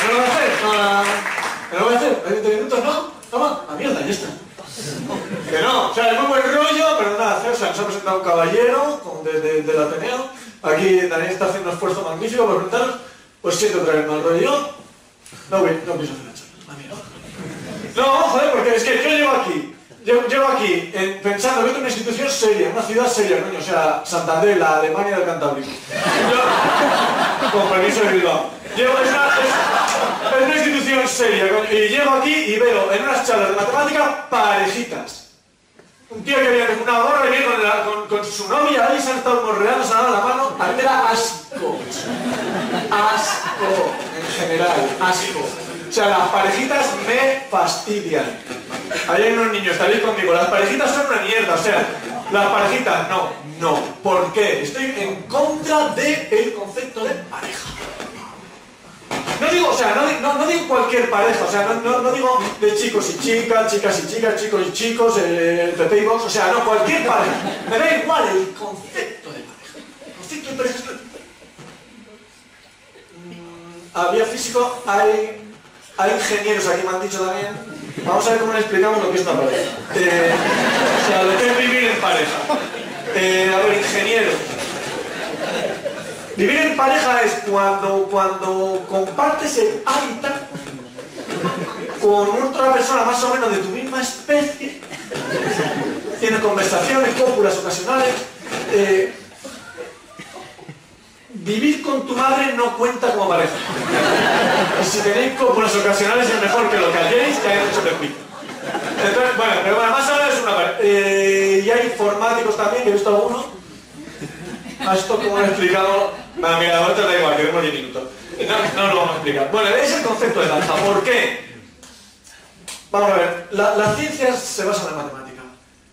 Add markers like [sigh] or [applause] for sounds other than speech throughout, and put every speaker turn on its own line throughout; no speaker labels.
¿Qué no lo va a hacer? ¿Qué no lo va a hacer? ¿Hay 20 minutos? ¿No? Toma, a mierda, ya está. Que no, o sea, es muy buen rollo, pero nada, hacer, o sea, nos ha presentado un caballero de- de- del Ateneo. Aquí Daniel está haciendo un esfuerzo magnífico por preguntaros, pues siento traer mal rollo. No voy, no pienso hacer la charla. No, joder, porque es que yo llevo aquí, llevo, aquí eh, pensando que esto es una institución seria, una ciudad seria, coño, o sea, Santander, la Alemania del Cantábrico. Yo, con permiso de Bilbao. Es, una, institución seria, coño, y llego aquí y veo en unas charlas de matemática parejitas. Un tío que viene una y viene con, la- con- con su novia ahí, se han estado morreando, se han dado la mano. A asco. Asco, en general, asco. O sea, las parejitas me fastidian. Ahí hay unos niños, estaréis conmigo. Las parejitas son una mierda, o sea, las parejitas, no, no. ¿Por qué? Estoy en contra del concepto de pareja. No digo, o sea, no, no- no digo cualquier pareja, o sea, no, no- digo de chicos y chicas, chicas y chicas, chicos y chicos, el, el Pepe y Box, o sea, no, cualquier pareja. Me da igual el concepto de pareja. Concepto de pareja Mm, Había físico, hay, hay ingenieros aquí, me han dicho también. Vamos a ver cómo le explicamos lo que es una pareja. Eh, o sea, lo que es vivir en pareja. Eh, a ver, ingenieros. Vivir en pareja es cuando, cuando compartes el hábitat con otra persona más o menos de tu misma especie, tienes conversaciones, cópulas ocasionales. eh, vivir con tu madre no cuenta como pareja. Y si tenéis cópulas ocasionales es mejor que lo que halléis que hayáis hecho pico. Entonces, bueno, pero bueno, más o menos es una pareja. Eh, y hay informáticos también, que he visto algunos. A esto como lo he explicado, mira, ahorita da igual, queremos 10 minutos. No, no lo vamos a explicar. Bueno, es el concepto de danza. ¿Por qué? Vamos a ver, la- las ciencias se basan en la matemática.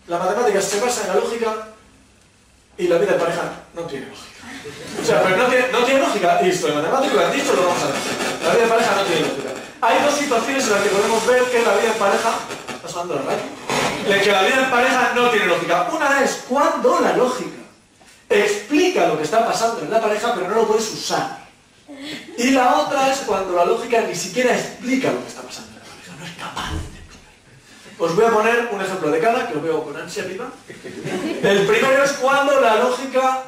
La matemática se basa en la lógica y la vida de pareja no tiene lógica. O sea, pero no tiene, no tiene lógica. Y esto, el matemático lo han dicho, lo vamos a ver. La vida de pareja no tiene lógica. Hay dos situaciones en las que podemos ver que la vida en pareja... ¿Está sonando la radio? En que la vida en pareja no tiene lógica. Una es cuando la lógica explica lo que está pasando en la pareja, pero no lo puedes usar. Y la otra es cuando la lógica ni siquiera explica lo que está pasando en la pareja, no es capaz de explicar. Os voy a poner un ejemplo de cada, que lo veo con ansia viva. El primero es cuando la lógica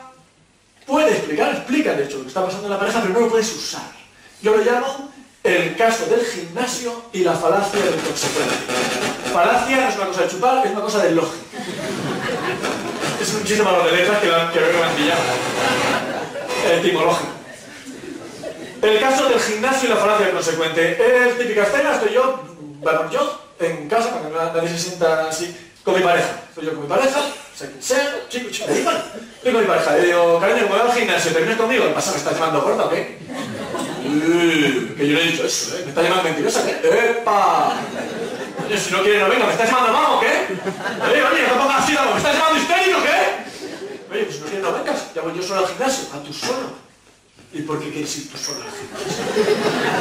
puede explicar, explica de hecho lo que está pasando en la pareja, pero no lo puedes usar. Yo lo llamo el caso del gimnasio y la falacia del consecuente. Falacia no es una cosa de chupar, es una cosa de lógica. Es un chiste malo de letras que, lo- que veo que me han pillado. Etimológico. El caso del gimnasio y la falacia del consecuente. Es típica escena, estoy yo, bueno, yo en casa, cuando nadie se sienta así, con mi pareja. Estoy yo con mi pareja, sea quien sea, chico, chico, igual. Estoy con mi pareja. Le digo, cariño, me voy al gimnasio, ¿te vienes conmigo? ¿Qué pasa? ¿Me estás llamando gorda o qué? Eh, que yo le he dicho eso, ¿eh? ¿Me estás llamando mentirosa? ¿Qué? ¡Epa! Oye, si no quieres no venga, ¿me estás llamando mamá o qué? Oye, oye, no pongas así, ¿me estás llamando histérico o qué? Oye, pues si no quieres no vengas, ya voy yo solo al gimnasio, a tu solo. ¿Y por qué quieres ir tú solo al gimnasio?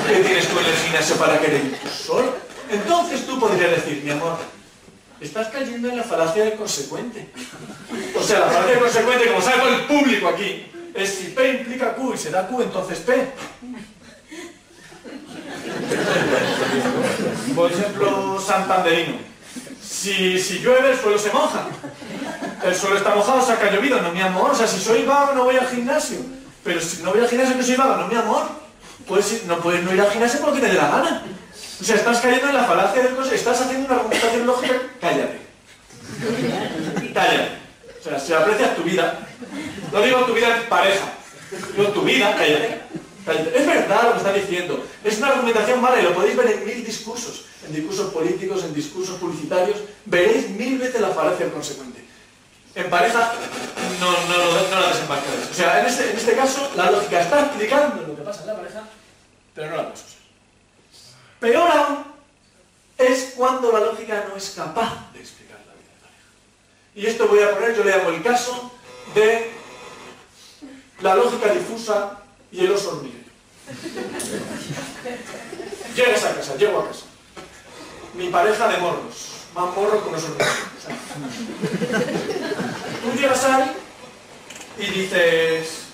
¿Qué tienes tú en el gimnasio para querer ir tú solo? Entonces tú podrías decir, mi amor, estás cayendo en la falacia del consecuente. O sea, la falacia del consecuente, como todo el público aquí, es si P implica Q y se da Q, entonces P. Por ejemplo, santanderino. Si, si llueve, el suelo se moja. El suelo está mojado, se ha llovido, no mi amor. O sea, si soy vago, no voy al gimnasio. Pero si no voy al gimnasio, que soy vago, no mi amor. Puedes ir- no puedes no ir al gimnasio porque te dé la gana. O sea, estás cayendo en la falacia del consecuente. Estás haciendo una argumentación lógica. Cállate. Cállate. O sea, si aprecias tu vida, no digo tu vida en pareja, digo tu vida, cállate. cállate. Es verdad lo que está diciendo. Es una argumentación mala y lo podéis ver en mil discursos. En discursos políticos, en discursos publicitarios. Veréis mil veces la falacia del consecuente. En pareja no, no, lo- no la desembarcaréis. O sea, en este, en este caso, la lógica está explicando lo que pasa en la pareja, pero no la usar. Peor aún es cuando la lógica no es capaz de explicar la vida de pareja. Y esto voy a poner, yo le llamo el caso de la lógica difusa y el oso hormiguero. [laughs] Llegas a casa, llego a casa. Mi pareja de morros, más morros con los hormigueros. Tú llegas ahí y dices,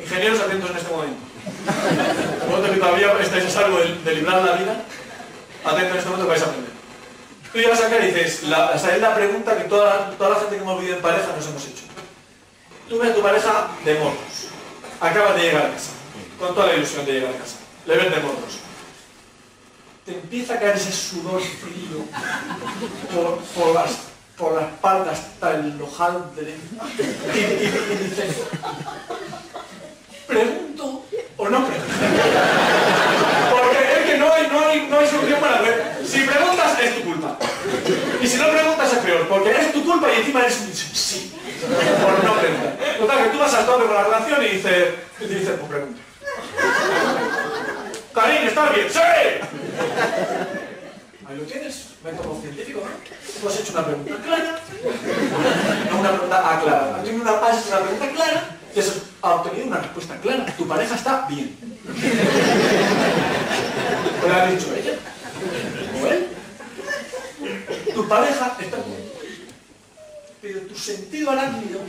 ingenieros atentos en este momento. Vosotros que todavía estáis a salvo de, de librar la vida, atento en este momento que vais a aprender. Tú llegas acá y dices, la, esa es la pregunta que toda, toda la gente que hemos vivido en pareja nos hemos hecho. Tú ves a tu pareja de morros, acabas de llegar a casa, con toda la ilusión de llegar a casa, le ves de morros. Te empieza a caer ese sudor frío por, por las, por la espalda hasta el ojal de y, y, y dices, pregunto o no pregunto. Porque es que no hay, no hay, no hay solución para ver. Si preguntas es tu culpa. Y si no preguntas es peor, porque es tu culpa y encima eres un sí. Por no preguntar. Total, que tú vas al tope con la relación y dices, y dices, pues pregunta. Karim, ¿estás bien? ¡Sí! Ahí lo tienes, método científico, ¿no? Tú has hecho una pregunta clara, no una pregunta aclarada. Una, has hecho una pregunta clara y has obtenido una respuesta clara. Tu pareja está bien. ¿Te lo ha dicho ella? ¿O él? Tu pareja está bien. Pero tu sentido arácnido,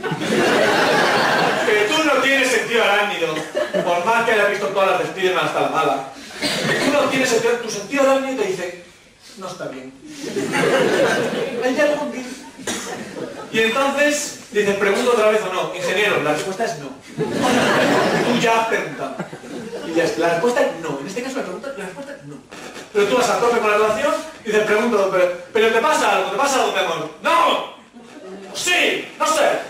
que tú no tienes sentido arácnido, por más que hayas visto todas las despides hasta la mala, tú no tienes sentido, tu sentido arácnido te dice, no está bien. Hay algo que... Y entonces, dices, pregunto otra vez o no. Ingeniero, la respuesta es no. Ya has. Y ya la respuesta es no. En este caso la, pregunta, la respuesta es no. Pero tú vas a tope con la relación y dices, pregunto, pero, pero te pasa algo, te pasa algo, mi amor. ¡No! ¡Sí! ¡No sé!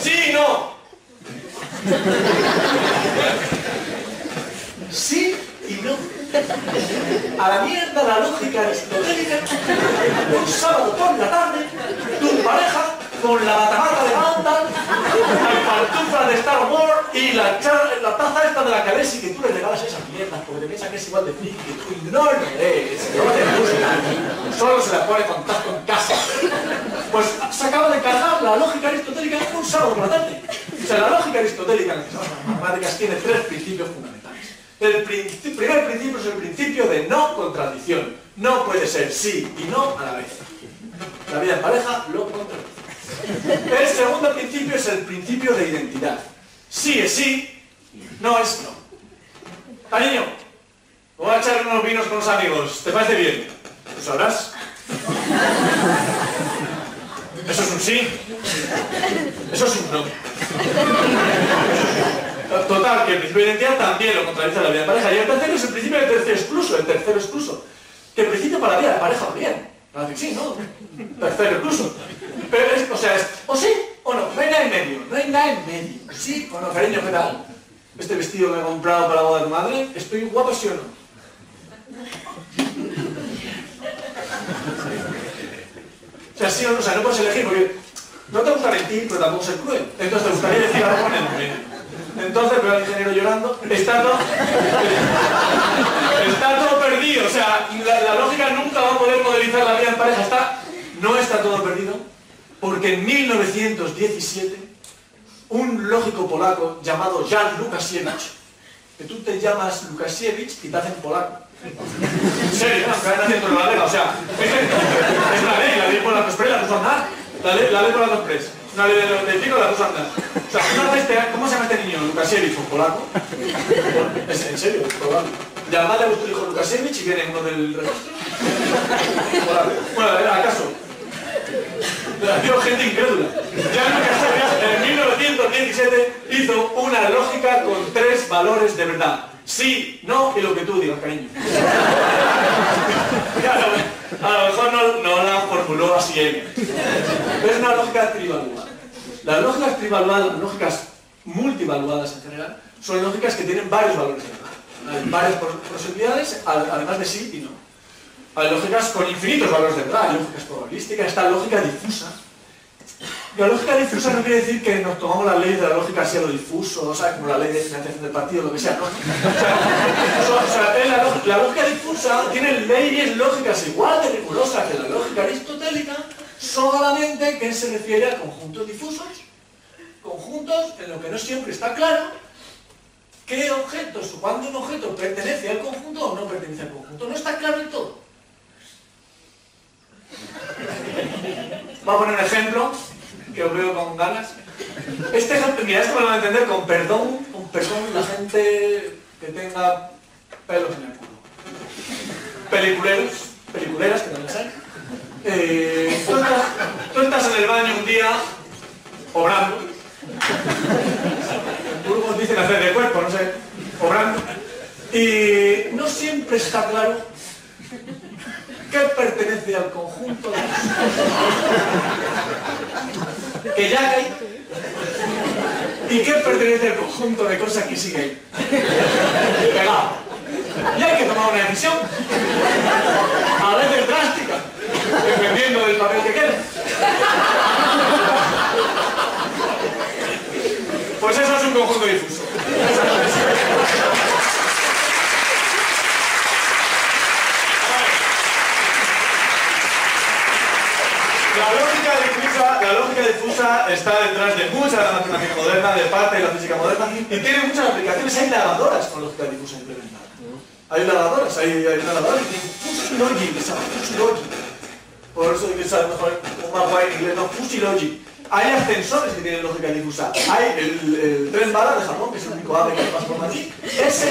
¡Sí! ¡No! Sí y no. A la mierda la lógica aristotélica, un sábado por la tarde, tu pareja con la batamata de banda, la pantufla de Star Wars y la, la taza esta de la Calesi que tú le regalas esas mierdas porque te piensas que es igual de friki que tú no lo es, no te gusta, solo se la pone con en casa. Pues se acaba de cargar la lógica aristotélica un sábado por la tarde. O sea, la lógica aristotélica en las matemáticas tiene tres principios fundamentales. El primer principio es el principio de no contradicción. No puede ser sí y no a la vez. La vida en pareja lo contradice. El segundo principio es el principio de identidad. Sí es sí, no es no. Cariño, voy a echar unos vinos con los amigos. ¿Te parece bien? ¿Lo sabrás? Eso es un sí. Eso es un no. Total, que el principio de identidad también lo contradice la vida de pareja. Y el tercero es el principio del tercero excluso, el tercero excluso. Que el principio para la vida de pareja bien. Decir, sí, ¿no? Tercero excluso. Pero es, o sea, es o sí o no. Hay nada en medio. No hay nada en medio. Sí o no. Cariño, ¿qué tal? Este vestido que he comprado para la boda de tu madre, ¿estoy guapo sí o no? O sea, sí o no, o sea, no puedes elegir porque no te gusta mentir, pero tampoco ser cruel. Entonces te gustaría decir algo en el medio. Entonces veo al ingeniero llorando, está todo, está todo perdido. O sea, la, la, lógica nunca va a poder modelizar la vida en pareja. Está, no está todo porque en 1917, un lógico polaco llamado Jan Lukasiewicz, que tú te llamas Lukasiewicz y te hacen polaco. En serio, caen haciendo la ley, o sea, es, la ley, la ley por la que la puso andar. La ley, la ley por la que una ley de 95 la puso andar. O sea, ¿cómo, este, ¿cómo se llama este niño? Lukasiewicz, ¿un polaco? ¿Es, ¿En serio? ¿Polaco? Llamadle a vuestro hijo Lukasiewicz y viene uno del registro. Polaco. Bueno, ¿acaso? Digo, gente incrédula. En 1917 hizo una lógica con tres valores de verdad. Sí, no y lo que tú digas, cariño. [laughs] a lo mejor no, la formuló así él. Es una lógica trivaluada. Las lógicas trivaluadas, lógicas multivaluadas en general, son lógicas que tienen varios valores de verdad. Hay varias posibilidades, además de sí y no. Hay lógicas con infinitos valores de verdad, hay lógicas probabilísticas, está lógica difusa, la lógica difusa no quiere decir que nos tomamos las leyes de la lógica así a lo difuso, o sea, como la ley de financiación del partido, lo que sea, ¿no? O sea, la, lógica difusa tiene leyes lógicas igual de rigurosas que la lógica aristotélica, solamente que se refiere a conjuntos difusos, conjuntos en los que no siempre está claro qué objetos o cuándo un objeto pertenece al conjunto o no pertenece al conjunto. No está claro en todo. Voy a poner un ejemplo que os veo con ganas. Este ejemplo, mira, esto me lo van a entender con perdón, con pecón la gente que tenga pelos en el culo. Peliculeros, peliculeras, que también hay. Eh, tú, estás, en el baño un día, obrando. Algunos dicen hacer de cuerpo, no sé, obrando. Y no siempre está claro qué pertenece al conjunto de que ya hay y qué pertenece al conjunto de cosas que sigue ahí. Pegado. Y hay que tomar una decisión. A veces drástica, dependiendo del papel que quede. Pues eso es un conjunto difuso. La lógica, difusa, la difusa está detrás de mucha de la matemática moderna, de parte de la física moderna, y tiene muchas aplicaciones. Hay lavadoras con lógica difusa implementada. Hay lavadoras, hay, hay lavadoras que Fusilogy, que se. Por eso que sabe mejor más guay en inglés, no, Fusilogy. Hay ascensores que tienen lógica difusa. Hay el, el tren bala de Japón, que es el único ave que pasa por Madrid. Ese,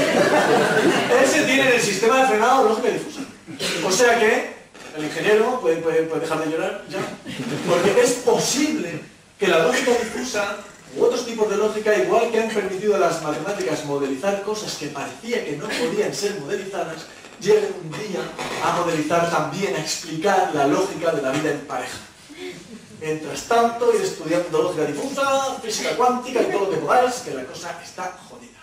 ese tiene en el sistema de frenado lógica difusa. O sea que el ingeniero puede, puede, puede dejar de llorar ya. Porque es posible que la lógica difusa u otros tipos de lógica, igual que han permitido a las matemáticas modelizar cosas que parecía que no podían ser modelizadas, lleguen un día a modelizar también, a explicar la lógica de la vida en pareja. Mientras tanto, ir estudiando lógica difusa, física cuántica y todo lo que podáis, que la cosa está jodida.